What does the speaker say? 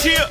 ship.